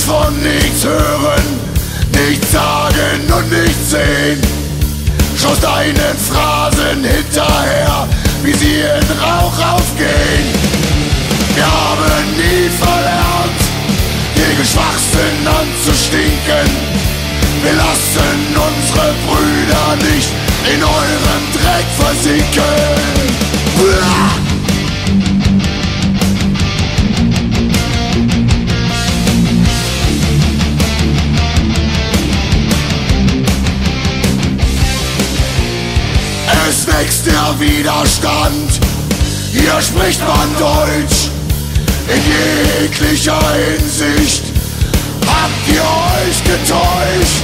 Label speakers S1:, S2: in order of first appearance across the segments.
S1: nichts von nichts hören, nichts sagen und nichts sehen. Schaust deinen Phrasen hinterher, wie sie in Rauch aufgehen. Wir haben nie verlernt, gegen Schwachsinn anzustinken. Wir lassen unsere Brüder nicht in eurem Dreck versinken. Uah! Wächst der Widerstand, hier spricht man Deutsch in jeglicher Hinsicht. Habt ihr euch getäuscht?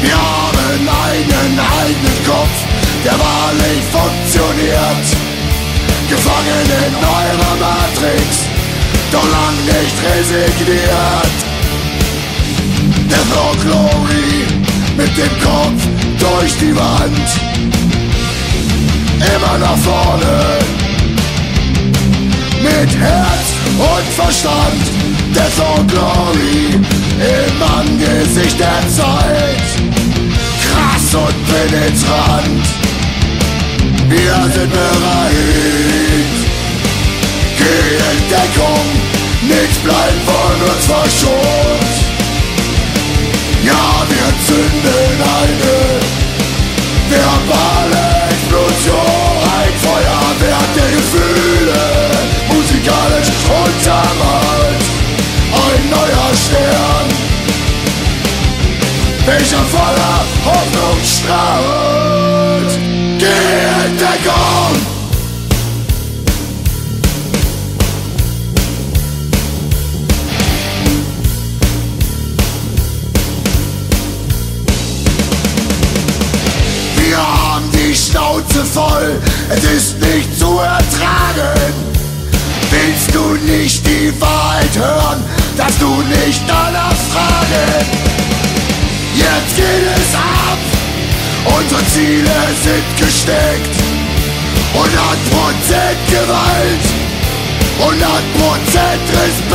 S1: Wir haben einen eigenen Kopf, der wahrlich funktioniert. Gefangen in eurer Matrix, doch lang nicht resigniert. Or Glory mit dem Kopf durch die Wand. Immer nach vorne, mit Herz und Verstand. Death or Glory im Angesicht der Zeit. Krass und penetrant, wir sind bereit. Geh in Deckung, nichts bleibt von uns verschont. Ja, Strahlt. Geh in Deckung! Wir haben die Schnauze voll, es ist nicht zu ertragen. Willst du nicht die Wahrheit hören, dass du nicht danach fragen? Unsere Ziele sind gesteckt. 100% Gewalt, 100% Respekt.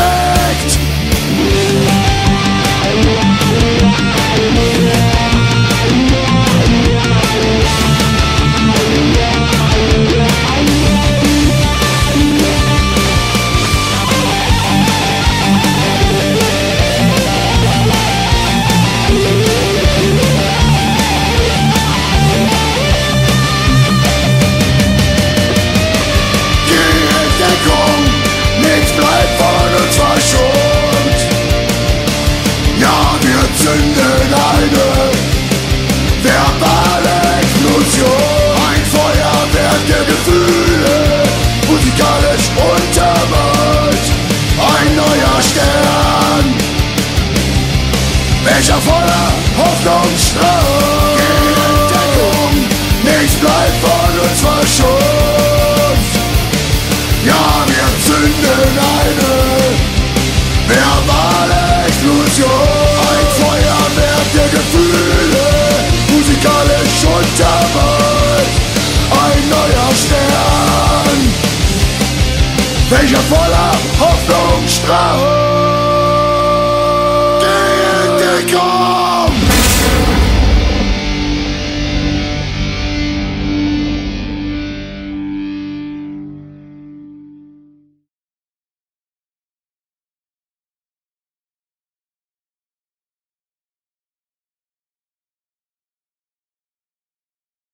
S1: Welcher voller Hoffnung strahlt. Geh in Deckung, nichts bleibt von uns verschont. Ja, wir zünden eine verbale Explosion. Ein Feuerwerk der Gefühle, musikalisch untermalt. Ein neuer Stern, welcher voller Hoffnung. Geh in Deckung!